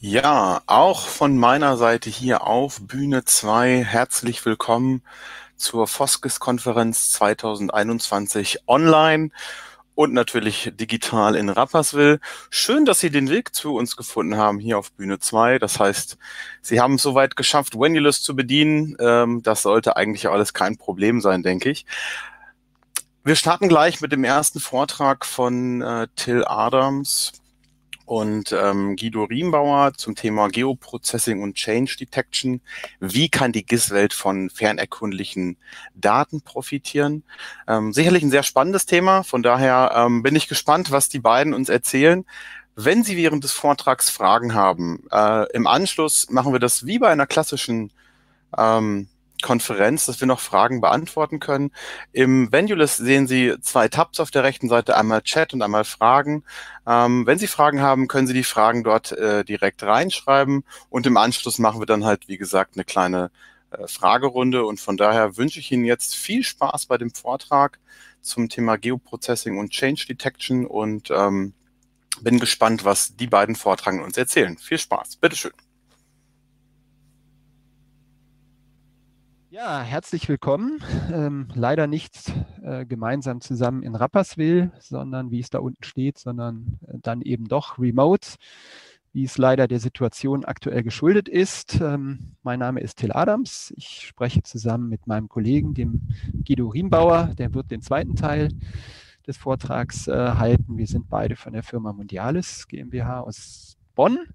Ja, auch von meiner Seite hier auf Bühne 2 herzlich willkommen zur Foskes-Konferenz 2021 online und natürlich digital in Rapperswil. Schön, dass Sie den Weg zu uns gefunden haben hier auf Bühne 2. Das heißt, Sie haben es soweit geschafft, Venulus zu bedienen. Ähm, das sollte eigentlich alles kein Problem sein, denke ich. Wir starten gleich mit dem ersten Vortrag von äh, Till Adams und ähm, Guido Riembauer zum Thema Geoprocessing und Change Detection. Wie kann die GIS-Welt von fernerkundlichen Daten profitieren? Ähm, sicherlich ein sehr spannendes Thema. Von daher ähm, bin ich gespannt, was die beiden uns erzählen. Wenn Sie während des Vortrags Fragen haben, äh, im Anschluss machen wir das wie bei einer klassischen ähm, Konferenz, dass wir noch Fragen beantworten können. Im Venulus sehen Sie zwei Tabs auf der rechten Seite, einmal Chat und einmal Fragen. Ähm, wenn Sie Fragen haben, können Sie die Fragen dort äh, direkt reinschreiben und im Anschluss machen wir dann halt, wie gesagt, eine kleine äh, Fragerunde und von daher wünsche ich Ihnen jetzt viel Spaß bei dem Vortrag zum Thema Geoprocessing und Change Detection und ähm, bin gespannt, was die beiden Vortragenden uns erzählen. Viel Spaß. Bitteschön. Ja, herzlich willkommen. Ähm, leider nicht äh, gemeinsam zusammen in Rapperswil, sondern wie es da unten steht, sondern äh, dann eben doch remote, wie es leider der Situation aktuell geschuldet ist. Ähm, mein Name ist Till Adams. Ich spreche zusammen mit meinem Kollegen, dem Guido Riembauer. Der wird den zweiten Teil des Vortrags äh, halten. Wir sind beide von der Firma Mondialis GmbH aus Bonn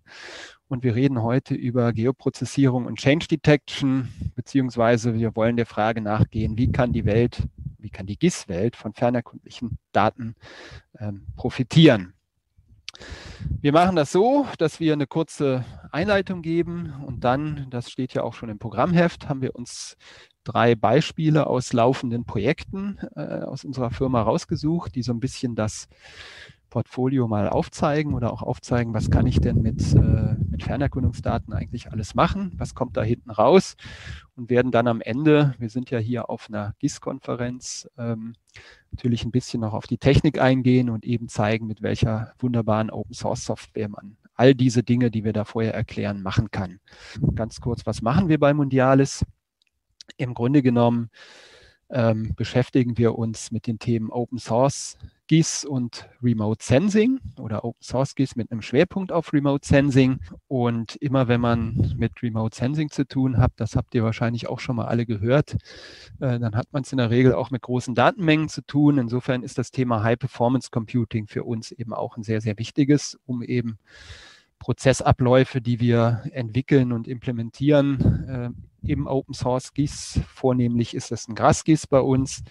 und wir reden heute über Geoprozessierung und Change Detection, beziehungsweise wir wollen der Frage nachgehen, wie kann die Welt, wie kann die GIS-Welt von fernerkundlichen Daten ähm, profitieren. Wir machen das so, dass wir eine kurze Einleitung geben und dann, das steht ja auch schon im Programmheft, haben wir uns drei Beispiele aus laufenden Projekten äh, aus unserer Firma rausgesucht, die so ein bisschen das Portfolio mal aufzeigen oder auch aufzeigen, was kann ich denn mit, äh, mit Fernerkundungsdaten eigentlich alles machen, was kommt da hinten raus und werden dann am Ende, wir sind ja hier auf einer GIS-Konferenz, ähm, natürlich ein bisschen noch auf die Technik eingehen und eben zeigen, mit welcher wunderbaren Open-Source-Software man all diese Dinge, die wir da vorher erklären, machen kann. Ganz kurz, was machen wir bei Mundialis? Im Grunde genommen ähm, beschäftigen wir uns mit den Themen Open Source, GIS und Remote Sensing oder Open Source GIS mit einem Schwerpunkt auf Remote Sensing. Und immer wenn man mit Remote Sensing zu tun hat, das habt ihr wahrscheinlich auch schon mal alle gehört, äh, dann hat man es in der Regel auch mit großen Datenmengen zu tun. Insofern ist das Thema High Performance Computing für uns eben auch ein sehr, sehr wichtiges, um eben Prozessabläufe, die wir entwickeln und implementieren äh, im Open Source GIS, vornehmlich ist es ein GRAS-GIS bei uns,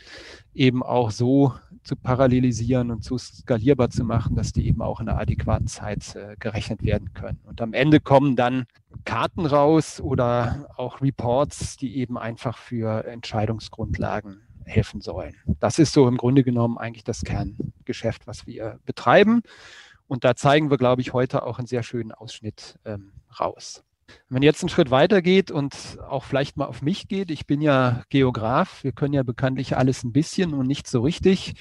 eben auch so zu parallelisieren und zu skalierbar zu machen, dass die eben auch in einer adäquaten Zeit äh, gerechnet werden können. Und am Ende kommen dann Karten raus oder auch Reports, die eben einfach für Entscheidungsgrundlagen helfen sollen. Das ist so im Grunde genommen eigentlich das Kerngeschäft, was wir betreiben. Und da zeigen wir, glaube ich, heute auch einen sehr schönen Ausschnitt ähm, raus. Wenn jetzt einen Schritt weiter geht und auch vielleicht mal auf mich geht, ich bin ja Geograf, wir können ja bekanntlich alles ein bisschen und nicht so richtig.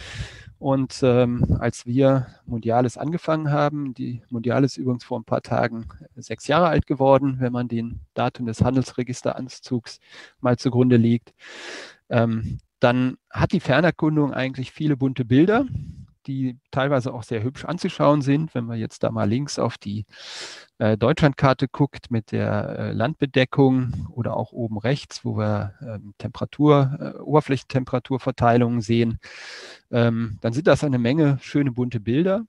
Und ähm, als wir Mundiales angefangen haben, die Mundiales übrigens vor ein paar Tagen sechs Jahre alt geworden, wenn man den Datum des Handelsregisteranzugs mal zugrunde legt, ähm, dann hat die Fernerkundung eigentlich viele bunte Bilder die teilweise auch sehr hübsch anzuschauen sind. Wenn man jetzt da mal links auf die äh, Deutschlandkarte guckt mit der äh, Landbedeckung oder auch oben rechts, wo wir ähm, Temperatur, äh, Oberflächentemperaturverteilungen sehen, ähm, dann sind das eine Menge schöne bunte Bilder.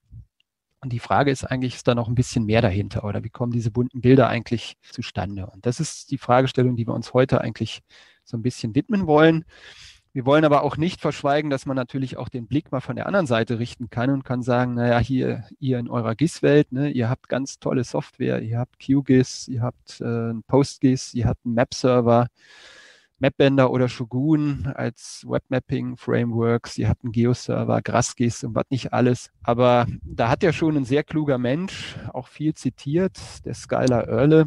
Und die Frage ist eigentlich, ist da noch ein bisschen mehr dahinter oder wie kommen diese bunten Bilder eigentlich zustande? Und das ist die Fragestellung, die wir uns heute eigentlich so ein bisschen widmen wollen. Wir wollen aber auch nicht verschweigen, dass man natürlich auch den Blick mal von der anderen Seite richten kann und kann sagen, naja, hier, ihr in eurer GIS-Welt, ne, ihr habt ganz tolle Software, ihr habt QGIS, ihr habt äh, PostGIS, ihr habt einen Map-Server, Mapbender oder Shogun als Webmapping-Frameworks, ihr habt einen Geoserver, GrassGIS und was nicht alles. Aber da hat ja schon ein sehr kluger Mensch, auch viel zitiert, der Skylar Earle,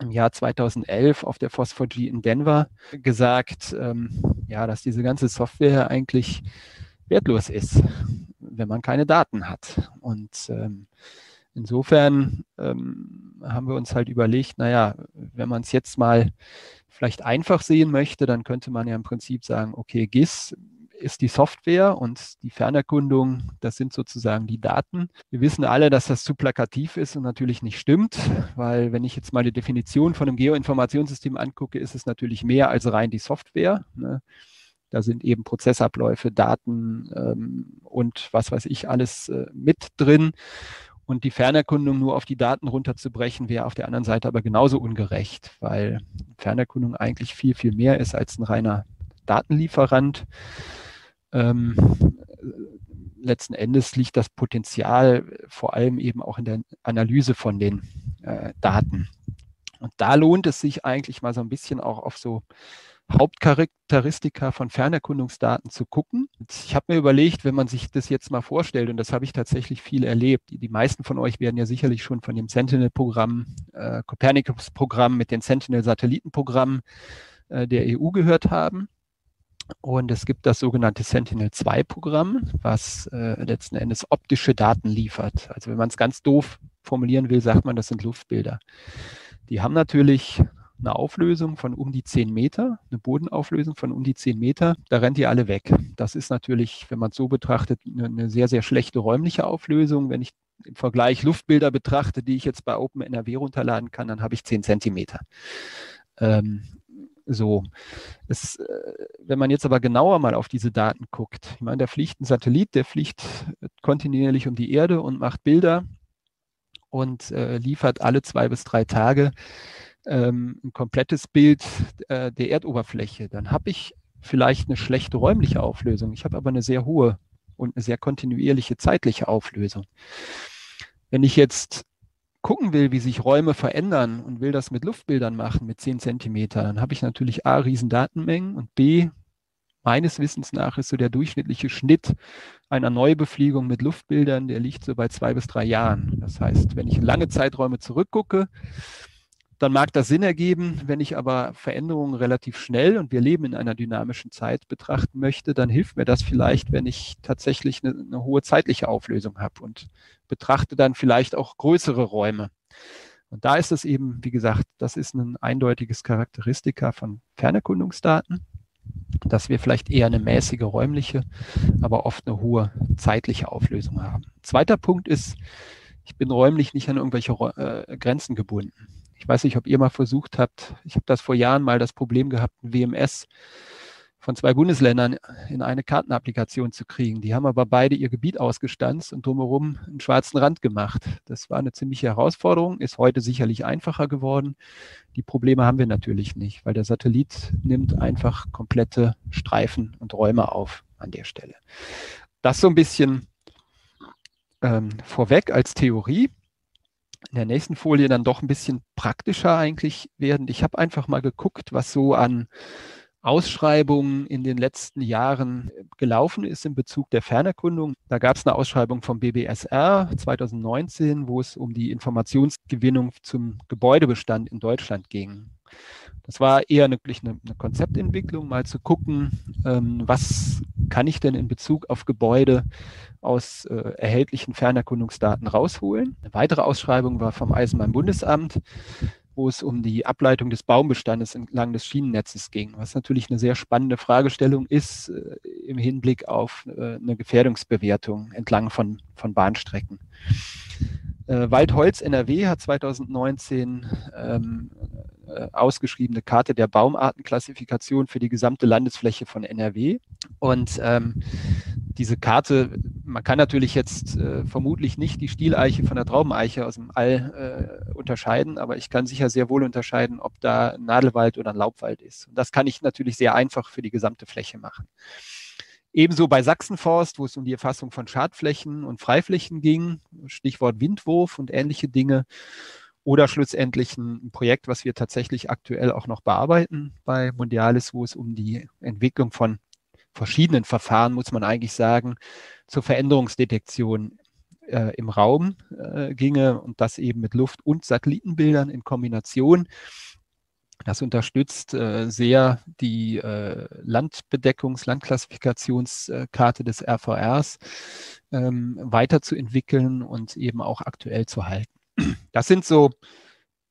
im Jahr 2011 auf der Phosphor-G in Denver gesagt, ähm, ja, dass diese ganze Software eigentlich wertlos ist, wenn man keine Daten hat. Und ähm, insofern ähm, haben wir uns halt überlegt, naja, wenn man es jetzt mal vielleicht einfach sehen möchte, dann könnte man ja im Prinzip sagen, okay, GIS ist die Software und die Fernerkundung, das sind sozusagen die Daten. Wir wissen alle, dass das zu plakativ ist und natürlich nicht stimmt, weil wenn ich jetzt mal die Definition von einem Geoinformationssystem angucke, ist es natürlich mehr als rein die Software. Ne? Da sind eben Prozessabläufe, Daten ähm, und was weiß ich alles äh, mit drin. Und die Fernerkundung nur auf die Daten runterzubrechen, wäre auf der anderen Seite aber genauso ungerecht, weil Fernerkundung eigentlich viel, viel mehr ist als ein reiner Datenlieferant. Ähm, letzten Endes liegt das Potenzial vor allem eben auch in der Analyse von den äh, Daten. Und da lohnt es sich eigentlich mal so ein bisschen auch auf so Hauptcharakteristika von Fernerkundungsdaten zu gucken. Ich habe mir überlegt, wenn man sich das jetzt mal vorstellt, und das habe ich tatsächlich viel erlebt, die, meisten von euch werden ja sicherlich schon von dem Sentinel-Programm, äh, Copernicus-Programm mit den Sentinel-Satellitenprogrammen äh, der EU gehört haben. Und es gibt das sogenannte Sentinel-2-Programm, was äh, letzten Endes optische Daten liefert. Also wenn man es ganz doof formulieren will, sagt man, das sind Luftbilder. Die haben natürlich eine Auflösung von um die 10 Meter, eine Bodenauflösung von um die 10 Meter. Da rennt ihr alle weg. Das ist natürlich, wenn man es so betrachtet, eine, eine sehr, sehr schlechte räumliche Auflösung. Wenn ich im Vergleich Luftbilder betrachte, die ich jetzt bei OpenNRW runterladen kann, dann habe ich 10 Zentimeter. Ähm, so. Es, äh, wenn man jetzt aber genauer mal auf diese Daten guckt, ich meine, da fliegt ein Satellit, der fliegt kontinuierlich um die Erde und macht Bilder und äh, liefert alle zwei bis drei Tage ähm, ein komplettes Bild äh, der Erdoberfläche. Dann habe ich vielleicht eine schlechte räumliche Auflösung. Ich habe aber eine sehr hohe und eine sehr kontinuierliche zeitliche Auflösung. Wenn ich jetzt gucken will, wie sich Räume verändern und will das mit Luftbildern machen, mit 10 Zentimeter, dann habe ich natürlich A, riesen Datenmengen und B, meines Wissens nach ist so der durchschnittliche Schnitt einer Neubefliegung mit Luftbildern, der liegt so bei zwei bis drei Jahren. Das heißt, wenn ich lange Zeiträume zurückgucke, dann mag das Sinn ergeben. Wenn ich aber Veränderungen relativ schnell und wir leben in einer dynamischen Zeit betrachten möchte, dann hilft mir das vielleicht, wenn ich tatsächlich eine, eine hohe zeitliche Auflösung habe und betrachte dann vielleicht auch größere Räume. Und da ist es eben, wie gesagt, das ist ein eindeutiges Charakteristika von Fernerkundungsdaten, dass wir vielleicht eher eine mäßige räumliche, aber oft eine hohe zeitliche Auflösung haben. Zweiter Punkt ist, ich bin räumlich nicht an irgendwelche äh, Grenzen gebunden. Ich weiß nicht, ob ihr mal versucht habt, ich habe das vor Jahren mal das Problem gehabt, ein WMS von zwei Bundesländern in eine Kartenapplikation zu kriegen. Die haben aber beide ihr Gebiet ausgestanzt und drumherum einen schwarzen Rand gemacht. Das war eine ziemliche Herausforderung, ist heute sicherlich einfacher geworden. Die Probleme haben wir natürlich nicht, weil der Satellit nimmt einfach komplette Streifen und Räume auf an der Stelle. Das so ein bisschen ähm, vorweg als Theorie in der nächsten Folie dann doch ein bisschen praktischer eigentlich werden. Ich habe einfach mal geguckt, was so an Ausschreibungen in den letzten Jahren gelaufen ist in Bezug der Fernerkundung. Da gab es eine Ausschreibung vom BBSR 2019, wo es um die Informationsgewinnung zum Gebäudebestand in Deutschland ging. Das war eher eine, eine, Konzeptentwicklung, mal zu gucken, ähm, was kann ich denn in Bezug auf Gebäude aus äh, erhältlichen Fernerkundungsdaten rausholen. Eine weitere Ausschreibung war vom Eisenbahnbundesamt, wo es um die Ableitung des Baumbestandes entlang des Schienennetzes ging, was natürlich eine sehr spannende Fragestellung ist äh, im Hinblick auf äh, eine Gefährdungsbewertung entlang von, von Bahnstrecken. Äh, Waldholz NRW hat 2019 ähm, äh, ausgeschriebene Karte der Baumartenklassifikation für die gesamte Landesfläche von NRW. Und ähm, diese Karte, man kann natürlich jetzt äh, vermutlich nicht die Stieleiche von der Traubeneiche aus dem All äh, unterscheiden, aber ich kann sicher sehr wohl unterscheiden, ob da ein Nadelwald oder ein Laubwald ist. Und das kann ich natürlich sehr einfach für die gesamte Fläche machen. Ebenso bei Sachsenforst, wo es um die Erfassung von Schadflächen und Freiflächen ging, Stichwort Windwurf und ähnliche Dinge. Oder schlussendlich ein Projekt, was wir tatsächlich aktuell auch noch bearbeiten bei Mondialis, wo es um die Entwicklung von verschiedenen Verfahren, muss man eigentlich sagen, zur Veränderungsdetektion äh, im Raum äh, ginge und das eben mit Luft- und Satellitenbildern in Kombination. Das unterstützt äh, sehr die äh, Landbedeckungs-, Landklassifikationskarte des RVRs ähm, weiterzuentwickeln und eben auch aktuell zu halten. Das sind so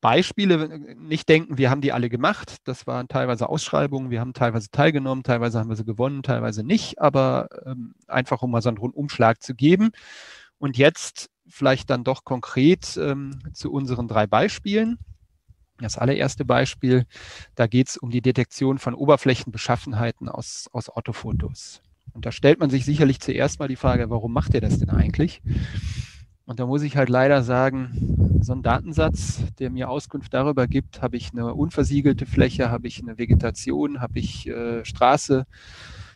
Beispiele. Nicht denken, wir haben die alle gemacht. Das waren teilweise Ausschreibungen. Wir haben teilweise teilgenommen, teilweise haben wir sie gewonnen, teilweise nicht. Aber ähm, einfach, um mal so einen Rundumschlag zu geben. Und jetzt vielleicht dann doch konkret ähm, zu unseren drei Beispielen. Das allererste Beispiel, da geht es um die Detektion von Oberflächenbeschaffenheiten aus, aus Orthofotos. Und da stellt man sich sicherlich zuerst mal die Frage, warum macht ihr das denn eigentlich? Und da muss ich halt leider sagen, so ein Datensatz, der mir Auskunft darüber gibt, habe ich eine unversiegelte Fläche, habe ich eine Vegetation, habe ich äh, Straße,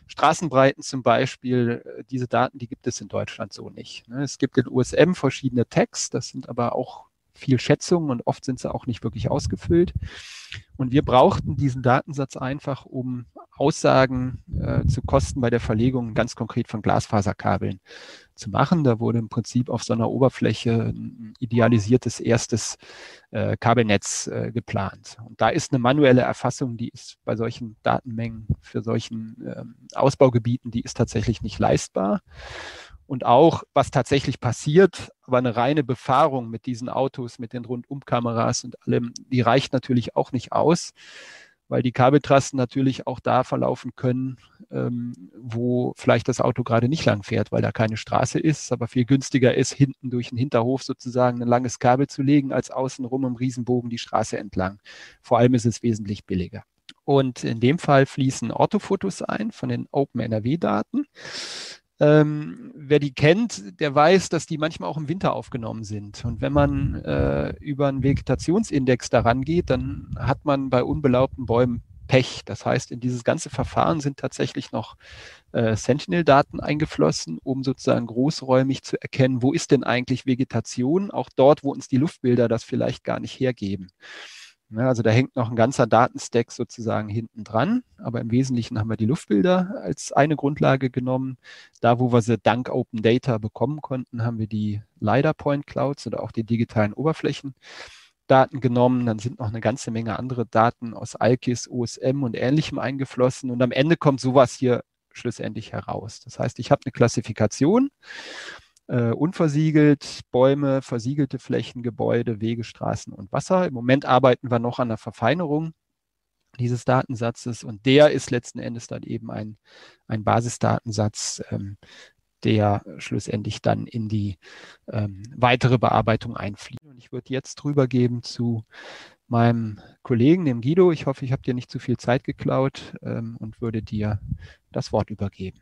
Straßenbreiten zum Beispiel, äh, diese Daten, die gibt es in Deutschland so nicht. Ne? Es gibt in USM verschiedene Tags, das sind aber auch viel Schätzungen und oft sind sie auch nicht wirklich ausgefüllt. Und wir brauchten diesen Datensatz einfach, um Aussagen äh, zu Kosten bei der Verlegung ganz konkret von Glasfaserkabeln zu machen. Da wurde im Prinzip auf so einer Oberfläche ein idealisiertes erstes äh, Kabelnetz äh, geplant. Und da ist eine manuelle Erfassung, die ist bei solchen Datenmengen für solchen ähm, Ausbaugebieten, die ist tatsächlich nicht leistbar und auch, was tatsächlich passiert, aber eine reine Befahrung mit diesen Autos, mit den Rundumkameras und allem, die reicht natürlich auch nicht aus, weil die Kabeltrassen natürlich auch da verlaufen können, ähm, wo vielleicht das Auto gerade nicht lang fährt, weil da keine Straße ist, aber viel günstiger ist, hinten durch den Hinterhof sozusagen ein langes Kabel zu legen, als außenrum im Riesenbogen die Straße entlang. Vor allem ist es wesentlich billiger. Und in dem Fall fließen Orthofotos ein von den OpenNRW-Daten. Ähm, wer die kennt, der weiß, dass die manchmal auch im Winter aufgenommen sind. Und wenn man äh, über einen Vegetationsindex daran geht, dann hat man bei unbelaubten Bäumen Pech. Das heißt, in dieses ganze Verfahren sind tatsächlich noch äh, Sentinel-Daten eingeflossen, um sozusagen großräumig zu erkennen, wo ist denn eigentlich Vegetation, auch dort, wo uns die Luftbilder das vielleicht gar nicht hergeben. Ja, also da hängt noch ein ganzer Datenstack sozusagen hinten dran, aber im Wesentlichen haben wir die Luftbilder als eine Grundlage genommen. Da, wo wir sie dank Open Data bekommen konnten, haben wir die LiDAR Point Clouds oder auch die digitalen Oberflächendaten genommen. Dann sind noch eine ganze Menge andere Daten aus ALKIS, OSM und ähnlichem eingeflossen. Und am Ende kommt sowas hier schlussendlich heraus. Das heißt, ich habe eine Klassifikation äh, unversiegelt, Bäume, versiegelte Flächen, Gebäude, Wege, Straßen und Wasser. Im Moment arbeiten wir noch an der Verfeinerung dieses Datensatzes und der ist letzten Endes dann eben ein, ein Basisdatensatz, ähm, der schlussendlich dann in die ähm, weitere Bearbeitung einfließt. Und ich würde jetzt drüber geben zu meinem Kollegen, dem Guido. Ich hoffe, ich habe dir nicht zu viel Zeit geklaut ähm, und würde dir das Wort übergeben.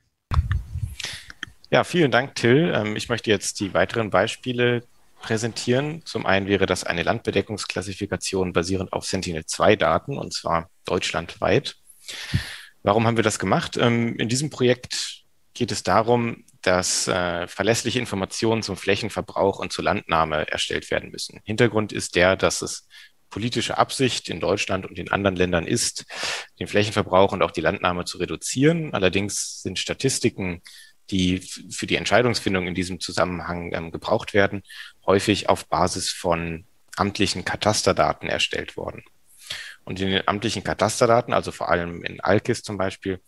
Ja, vielen Dank, Till. Ähm, ich möchte jetzt die weiteren Beispiele präsentieren. Zum einen wäre das eine Landbedeckungsklassifikation basierend auf Sentinel-2-Daten und zwar deutschlandweit. Warum haben wir das gemacht? Ähm, in diesem Projekt geht es darum, dass äh, verlässliche Informationen zum Flächenverbrauch und zur Landnahme erstellt werden müssen. Hintergrund ist der, dass es politische Absicht in Deutschland und in anderen Ländern ist, den Flächenverbrauch und auch die Landnahme zu reduzieren. Allerdings sind Statistiken die für die Entscheidungsfindung in diesem Zusammenhang ähm, gebraucht werden, häufig auf Basis von amtlichen Katasterdaten erstellt worden. Und in den amtlichen Katasterdaten, also vor allem in ALKIS zum Beispiel,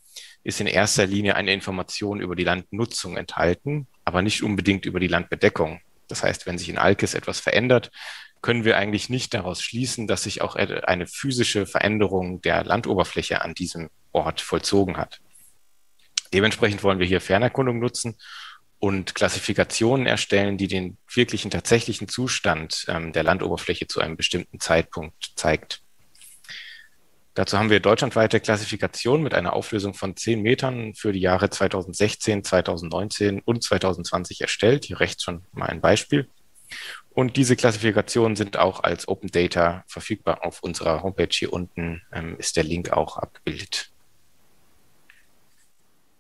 ist in erster Linie eine Information über die Landnutzung enthalten, aber nicht unbedingt über die Landbedeckung. Das heißt, wenn sich in ALKIS etwas verändert, können wir eigentlich nicht daraus schließen, dass sich auch eine physische Veränderung der Landoberfläche an diesem Ort vollzogen hat. Dementsprechend wollen wir hier Fernerkundung nutzen und Klassifikationen erstellen, die den wirklichen tatsächlichen Zustand ähm, der Landoberfläche zu einem bestimmten Zeitpunkt zeigt. Dazu haben wir deutschlandweite Klassifikationen mit einer Auflösung von 10 Metern für die Jahre 2016, 2019 und 2020 erstellt. Hier rechts schon mal ein Beispiel. Und diese Klassifikationen sind auch als Open Data verfügbar auf unserer Homepage. Hier unten ähm, ist der Link auch abgebildet.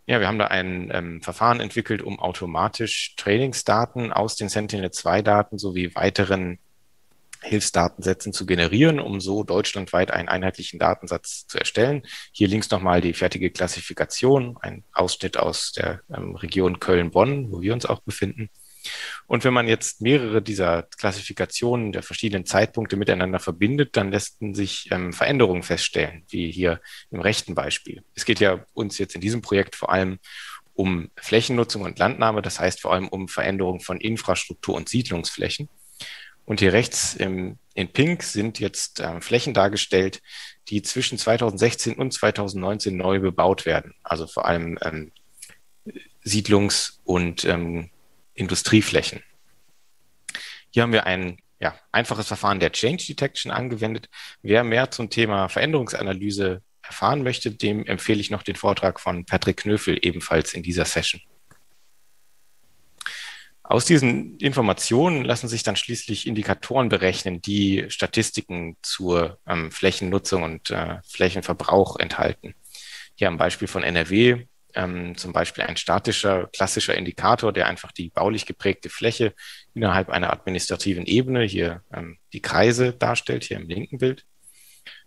Ja, wir haben da ein ähm, Verfahren entwickelt, um automatisch Trainingsdaten aus den Sentinel-2-Daten sowie weiteren Hilfsdatensätzen zu generieren, um so deutschlandweit einen einheitlichen Datensatz zu erstellen. Hier links nochmal die fertige Klassifikation, ein Ausschnitt aus der ähm, Region Köln-Bonn, wo wir uns auch befinden. Und wenn man jetzt mehrere dieser Klassifikationen der verschiedenen Zeitpunkte miteinander verbindet, dann lässt sich ähm, Veränderungen feststellen, wie hier im rechten Beispiel. Es geht ja uns jetzt in diesem Projekt vor allem um Flächennutzung und Landnahme, das heißt vor allem um Veränderung von Infrastruktur und Siedlungsflächen. Und hier rechts im, in Pink sind jetzt äh, Flächen dargestellt, die zwischen 2016 und 2019 neu bebaut werden. Also vor allem ähm, Siedlungs- und ähm, Industrieflächen. Hier haben wir ein ja, einfaches Verfahren der Change Detection angewendet. Wer mehr zum Thema Veränderungsanalyse erfahren möchte, dem empfehle ich noch den Vortrag von Patrick Knöfel ebenfalls in dieser Session. Aus diesen Informationen lassen sich dann schließlich Indikatoren berechnen, die Statistiken zur ähm, Flächennutzung und äh, Flächenverbrauch enthalten. Hier am Beispiel von NRW ähm, zum Beispiel ein statischer, klassischer Indikator, der einfach die baulich geprägte Fläche innerhalb einer administrativen Ebene, hier ähm, die Kreise darstellt, hier im linken Bild.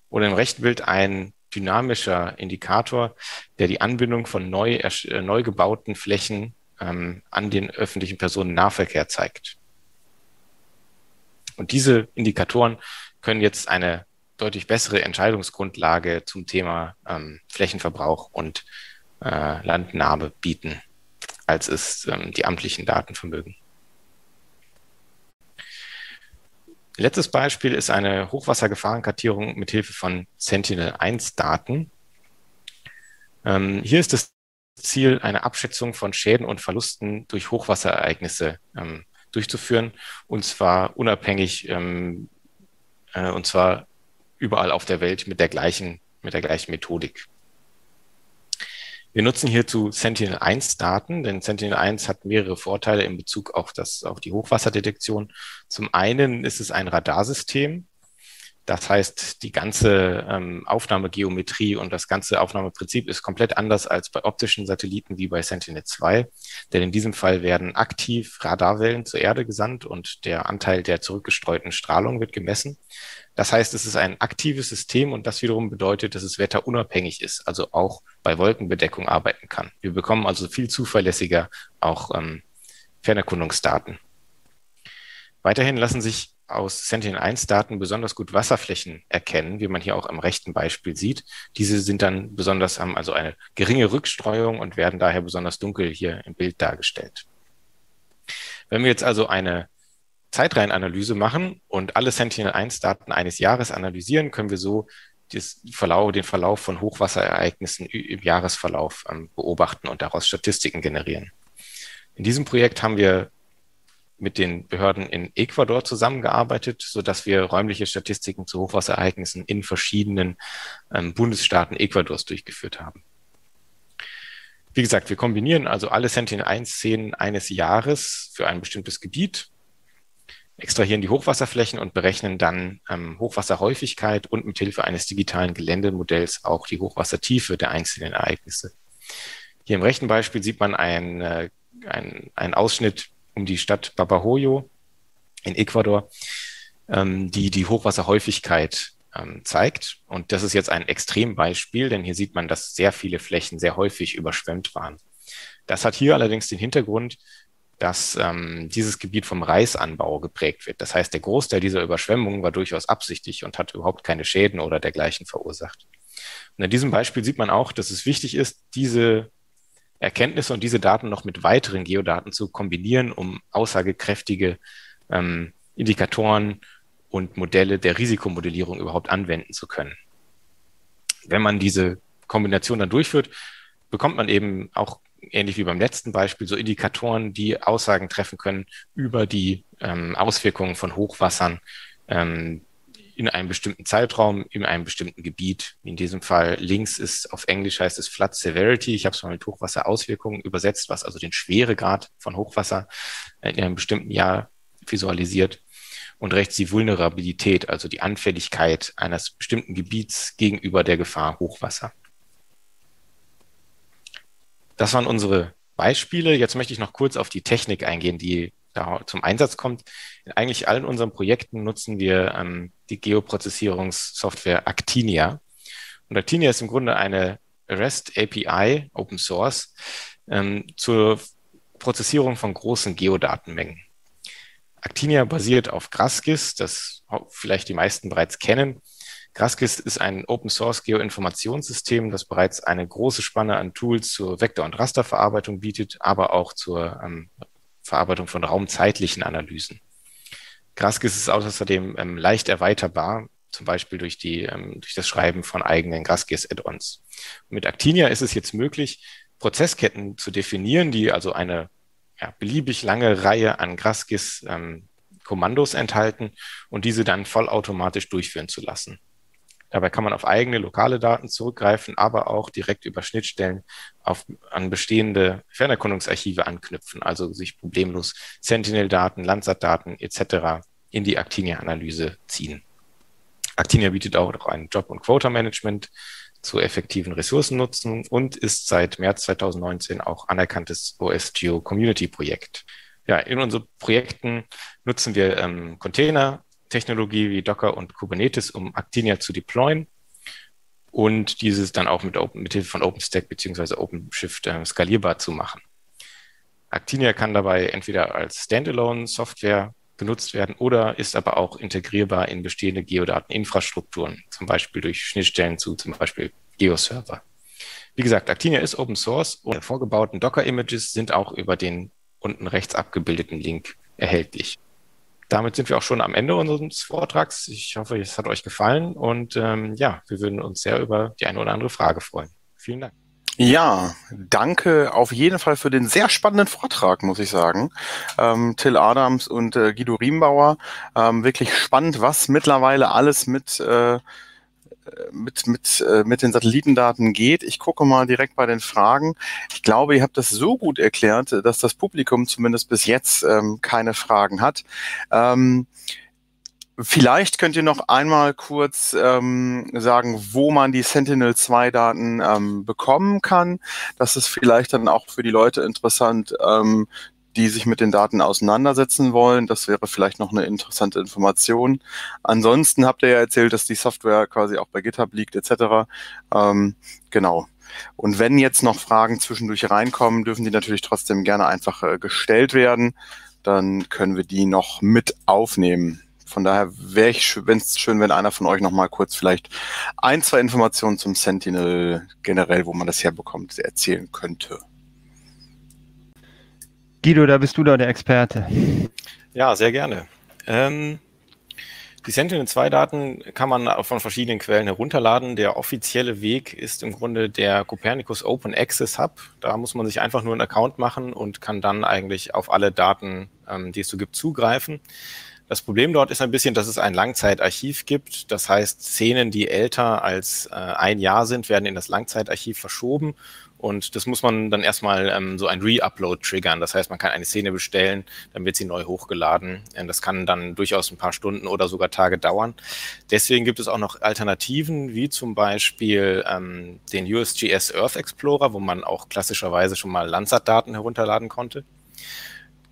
Oder im rechten Bild ein dynamischer Indikator, der die Anbindung von neu, äh, neu gebauten Flächen ähm, an den öffentlichen Personennahverkehr zeigt. Und diese Indikatoren können jetzt eine deutlich bessere Entscheidungsgrundlage zum Thema ähm, Flächenverbrauch und äh, Landnahme bieten, als es ähm, die amtlichen Daten vermögen. Letztes Beispiel ist eine Hochwassergefahrenkartierung mit Hilfe von Sentinel-1-Daten. Ähm, hier ist das Ziel, eine Abschätzung von Schäden und Verlusten durch Hochwasserereignisse ähm, durchzuführen, und zwar unabhängig, ähm, äh, und zwar überall auf der Welt mit der gleichen, mit der gleichen Methodik. Wir nutzen hierzu Sentinel-1-Daten, denn Sentinel-1 hat mehrere Vorteile in Bezug auf, das, auf die Hochwasserdetektion. Zum einen ist es ein Radarsystem, das heißt, die ganze ähm, Aufnahmegeometrie und das ganze Aufnahmeprinzip ist komplett anders als bei optischen Satelliten wie bei Sentinel-2. Denn in diesem Fall werden aktiv Radarwellen zur Erde gesandt und der Anteil der zurückgestreuten Strahlung wird gemessen. Das heißt, es ist ein aktives System und das wiederum bedeutet, dass es wetterunabhängig ist, also auch bei Wolkenbedeckung arbeiten kann. Wir bekommen also viel zuverlässiger auch ähm, Fernerkundungsdaten. Weiterhin lassen sich aus Sentinel-1-Daten besonders gut Wasserflächen erkennen, wie man hier auch am rechten Beispiel sieht. Diese sind dann besonders, haben also eine geringe Rückstreuung und werden daher besonders dunkel hier im Bild dargestellt. Wenn wir jetzt also eine Zeitreihenanalyse machen und alle Sentinel-1-Daten eines Jahres analysieren, können wir so den Verlauf von Hochwasserereignissen im Jahresverlauf ähm, beobachten und daraus Statistiken generieren. In diesem Projekt haben wir mit den Behörden in Ecuador zusammengearbeitet, so dass wir räumliche Statistiken zu Hochwasserereignissen in verschiedenen ähm, Bundesstaaten Ecuadors durchgeführt haben. Wie gesagt, wir kombinieren also alle Sentinel-1-Szenen eines Jahres für ein bestimmtes Gebiet, extrahieren die Hochwasserflächen und berechnen dann ähm, Hochwasserhäufigkeit und mit Hilfe eines digitalen Geländemodells auch die Hochwassertiefe der einzelnen Ereignisse. Hier im rechten Beispiel sieht man ein, äh, ein, ein Ausschnitt um die Stadt Babahoyo in Ecuador, ähm, die die Hochwasserhäufigkeit ähm, zeigt. Und das ist jetzt ein Extrembeispiel, denn hier sieht man, dass sehr viele Flächen sehr häufig überschwemmt waren. Das hat hier allerdings den Hintergrund, dass ähm, dieses Gebiet vom Reisanbau geprägt wird. Das heißt, der Großteil dieser Überschwemmungen war durchaus absichtlich und hat überhaupt keine Schäden oder dergleichen verursacht. Und in diesem Beispiel sieht man auch, dass es wichtig ist, diese Erkenntnisse und diese Daten noch mit weiteren Geodaten zu kombinieren, um aussagekräftige ähm, Indikatoren und Modelle der Risikomodellierung überhaupt anwenden zu können. Wenn man diese Kombination dann durchführt, bekommt man eben auch ähnlich wie beim letzten Beispiel so Indikatoren, die Aussagen treffen können über die ähm, Auswirkungen von Hochwassern, ähm, in einem bestimmten Zeitraum, in einem bestimmten Gebiet. In diesem Fall links ist auf Englisch heißt es Flood Severity. Ich habe es mal mit Hochwasserauswirkungen übersetzt, was also den Schweregrad von Hochwasser in einem bestimmten Jahr visualisiert. Und rechts die Vulnerabilität, also die Anfälligkeit eines bestimmten Gebiets gegenüber der Gefahr Hochwasser. Das waren unsere Beispiele. Jetzt möchte ich noch kurz auf die Technik eingehen, die da zum Einsatz kommt. In eigentlich allen unseren Projekten nutzen wir ähm, die Geoprozessierungssoftware Actinia. Und Actinia ist im Grunde eine REST API, Open Source, ähm, zur Prozessierung von großen Geodatenmengen. Actinia basiert auf GrassGIS, das vielleicht die meisten bereits kennen. GrassGIS ist ein Open Source Geoinformationssystem, das bereits eine große Spanne an Tools zur Vektor- und Rasterverarbeitung bietet, aber auch zur ähm, Verarbeitung von raumzeitlichen Analysen. GrassGIS ist außerdem ähm, leicht erweiterbar, zum Beispiel durch, die, ähm, durch das Schreiben von eigenen GrassGIS-Add-ons. Mit Actinia ist es jetzt möglich, Prozessketten zu definieren, die also eine ja, beliebig lange Reihe an GrassGIS ähm, enthalten und diese dann vollautomatisch durchführen zu lassen. Dabei kann man auf eigene lokale Daten zurückgreifen, aber auch direkt über Schnittstellen auf, an bestehende Fernerkundungsarchive anknüpfen, also sich problemlos Sentinel-Daten, Landsat-Daten etc. in die Actinia-Analyse ziehen. Actinia bietet auch noch ein Job- und Quota-Management zur effektiven Ressourcennutzung und ist seit März 2019 auch anerkanntes OSGeo Community Projekt. Ja, in unseren Projekten nutzen wir ähm, Container-Technologie wie Docker und Kubernetes, um Actinia zu deployen und dieses dann auch mit, mit Hilfe von OpenStack beziehungsweise OpenShift äh, skalierbar zu machen. Actinia kann dabei entweder als Standalone-Software genutzt werden oder ist aber auch integrierbar in bestehende Geodateninfrastrukturen, zum Beispiel durch Schnittstellen zu zum Beispiel Geoserver. Wie gesagt, Actinia ist Open Source und vorgebauten Docker-Images sind auch über den unten rechts abgebildeten Link erhältlich. Damit sind wir auch schon am Ende unseres Vortrags. Ich hoffe, es hat euch gefallen und ähm, ja, wir würden uns sehr über die eine oder andere Frage freuen. Vielen Dank. Ja, danke auf jeden Fall für den sehr spannenden Vortrag, muss ich sagen. Ähm, Till Adams und äh, Guido Riembauer. Ähm, wirklich spannend, was mittlerweile alles mit, äh, mit, mit, äh, mit den Satellitendaten geht. Ich gucke mal direkt bei den Fragen. Ich glaube, ihr habt das so gut erklärt, dass das Publikum zumindest bis jetzt ähm, keine Fragen hat. Ähm, Vielleicht könnt ihr noch einmal kurz ähm, sagen, wo man die Sentinel-2-Daten ähm, bekommen kann. Das ist vielleicht dann auch für die Leute interessant, ähm, die sich mit den Daten auseinandersetzen wollen. Das wäre vielleicht noch eine interessante Information. Ansonsten habt ihr ja erzählt, dass die Software quasi auch bei GitHub liegt etc. Ähm, genau. Und wenn jetzt noch Fragen zwischendurch reinkommen, dürfen die natürlich trotzdem gerne einfach äh, gestellt werden. Dann können wir die noch mit aufnehmen. Von daher wäre ich, wenn es schön, wenn einer von euch noch mal kurz vielleicht ein, zwei Informationen zum Sentinel generell, wo man das herbekommt, erzählen könnte. Guido, da bist du da der Experte. Ja, sehr gerne. Ähm, die Sentinel-2-Daten kann man von verschiedenen Quellen herunterladen. Der offizielle Weg ist im Grunde der Copernicus Open Access Hub. Da muss man sich einfach nur einen Account machen und kann dann eigentlich auf alle Daten, ähm, die es so gibt, zugreifen. Das Problem dort ist ein bisschen, dass es ein Langzeitarchiv gibt. Das heißt, Szenen, die älter als äh, ein Jahr sind, werden in das Langzeitarchiv verschoben. Und das muss man dann erstmal ähm, so ein Re-Upload triggern. Das heißt, man kann eine Szene bestellen, dann wird sie neu hochgeladen. Und das kann dann durchaus ein paar Stunden oder sogar Tage dauern. Deswegen gibt es auch noch Alternativen, wie zum Beispiel ähm, den USGS Earth Explorer, wo man auch klassischerweise schon mal Landsat-Daten herunterladen konnte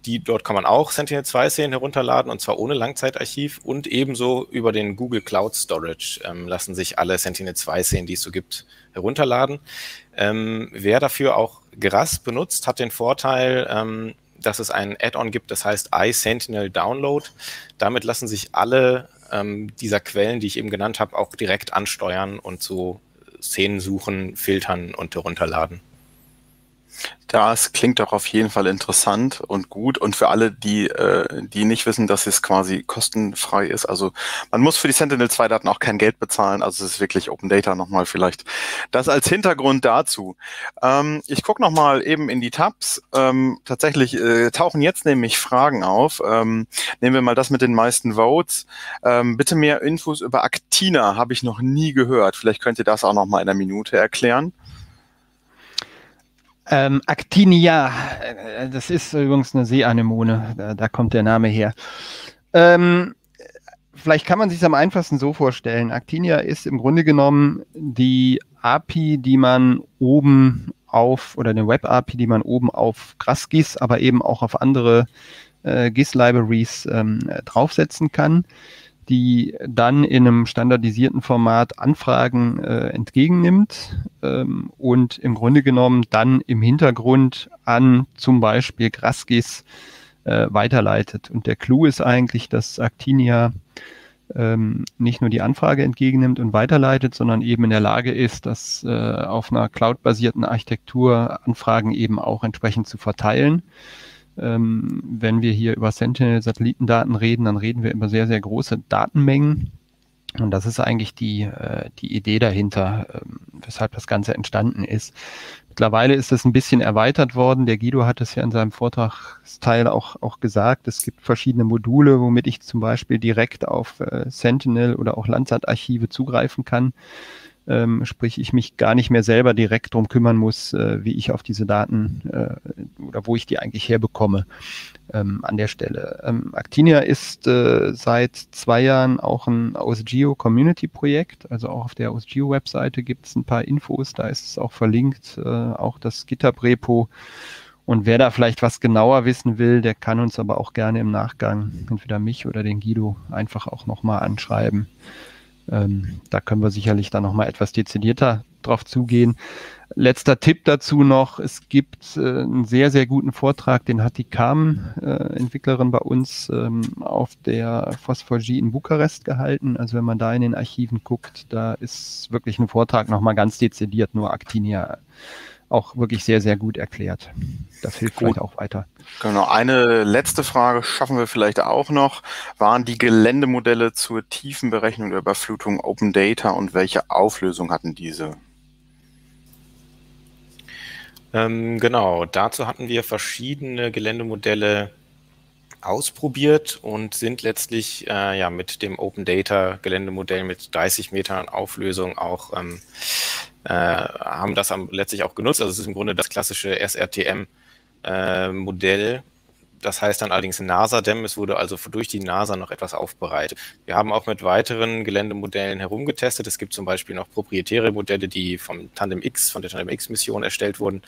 die, dort kann man auch Sentinel-2-Szenen herunterladen und zwar ohne Langzeitarchiv und ebenso über den Google Cloud Storage ähm, lassen sich alle Sentinel-2-Szenen, die es so gibt, herunterladen. Ähm, wer dafür auch Gras benutzt, hat den Vorteil, ähm, dass es ein Add-on gibt, das heißt iSentinel Download. Damit lassen sich alle ähm, dieser Quellen, die ich eben genannt habe, auch direkt ansteuern und so Szenen suchen, filtern und herunterladen. Das klingt doch auf jeden Fall interessant und gut. Und für alle, die, äh, die nicht wissen, dass es quasi kostenfrei ist. Also man muss für die Sentinel-2-Daten auch kein Geld bezahlen. Also es ist wirklich Open Data nochmal vielleicht. Das als Hintergrund dazu. Ähm, ich gucke nochmal eben in die Tabs. Ähm, tatsächlich äh, tauchen jetzt nämlich Fragen auf. Ähm, nehmen wir mal das mit den meisten Votes. Ähm, bitte mehr Infos über Actina habe ich noch nie gehört. Vielleicht könnt ihr das auch nochmal in einer Minute erklären. Ähm, Actinia, äh, das ist übrigens eine Seeanemone, da, da kommt der Name her. Ähm, vielleicht kann man sich am einfachsten so vorstellen. Actinia ist im Grunde genommen die API, die man oben auf, oder eine Web-API, die man oben auf GrassGIS, aber eben auch auf andere äh, GIS-Libraries ähm, draufsetzen kann. Die dann in einem standardisierten Format Anfragen äh, entgegennimmt ähm, und im Grunde genommen dann im Hintergrund an zum Beispiel Graskis äh, weiterleitet. Und der Clou ist eigentlich, dass Actinia ähm, nicht nur die Anfrage entgegennimmt und weiterleitet, sondern eben in der Lage ist, das äh, auf einer cloud-basierten Architektur Anfragen eben auch entsprechend zu verteilen. Ähm, wenn wir hier über Sentinel-Satellitendaten reden, dann reden wir über sehr, sehr große Datenmengen. Und das ist eigentlich die, äh, die Idee dahinter, äh, weshalb das Ganze entstanden ist. Mittlerweile ist es ein bisschen erweitert worden. Der Guido hat es ja in seinem Vortragsteil auch, auch gesagt. Es gibt verschiedene Module, womit ich zum Beispiel direkt auf äh, Sentinel oder auch Landsat-Archive zugreifen kann ähm, sprich ich mich gar nicht mehr selber direkt drum kümmern muss, äh, wie ich auf diese Daten äh, oder wo ich die eigentlich herbekomme ähm, an der Stelle. Ähm, Actinia ist äh, seit zwei Jahren auch ein OSGeo Community Projekt, also auch auf der OSGeo Webseite gibt es ein paar Infos, da ist es auch verlinkt, äh, auch das GitHub Repo. Und wer da vielleicht was genauer wissen will, der kann uns aber auch gerne im Nachgang entweder mich oder den Guido einfach auch nochmal anschreiben. Ähm, da können wir sicherlich dann nochmal etwas dezidierter drauf zugehen. Letzter Tipp dazu noch, es gibt äh, einen sehr, sehr guten Vortrag, den hat die CAM-Entwicklerin äh, bei uns ähm, auf der Phosphorgie in Bukarest gehalten. Also wenn man da in den Archiven guckt, da ist wirklich ein Vortrag nochmal ganz dezidiert nur Actinia auch wirklich sehr, sehr gut erklärt. Das hilft gut. vielleicht auch weiter. Genau, eine letzte Frage schaffen wir vielleicht auch noch. Waren die Geländemodelle zur Tiefenberechnung der Überflutung Open Data und welche Auflösung hatten diese? Ähm, genau, dazu hatten wir verschiedene Geländemodelle ausprobiert und sind letztlich äh, ja mit dem Open Data Geländemodell mit 30 Metern Auflösung auch ähm, äh, haben das am, letztlich auch genutzt. Also es ist im Grunde das klassische SRTM-Modell. Äh, das heißt dann allerdings NASA-DEM. Es wurde also durch die NASA noch etwas aufbereitet. Wir haben auch mit weiteren Geländemodellen herumgetestet. Es gibt zum Beispiel noch proprietäre Modelle, die vom Tandem X, von der Tandem X-Mission erstellt wurden.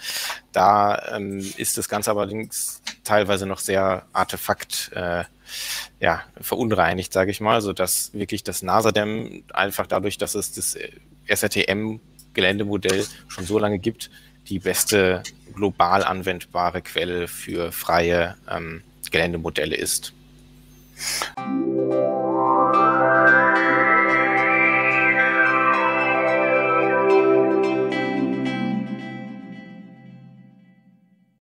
Da ähm, ist das Ganze allerdings teilweise noch sehr artefakt äh, ja, verunreinigt, sage ich mal, so dass wirklich das NASA-DEM einfach dadurch, dass es das SRTM Geländemodell schon so lange gibt, die beste global anwendbare Quelle für freie ähm, Geländemodelle ist.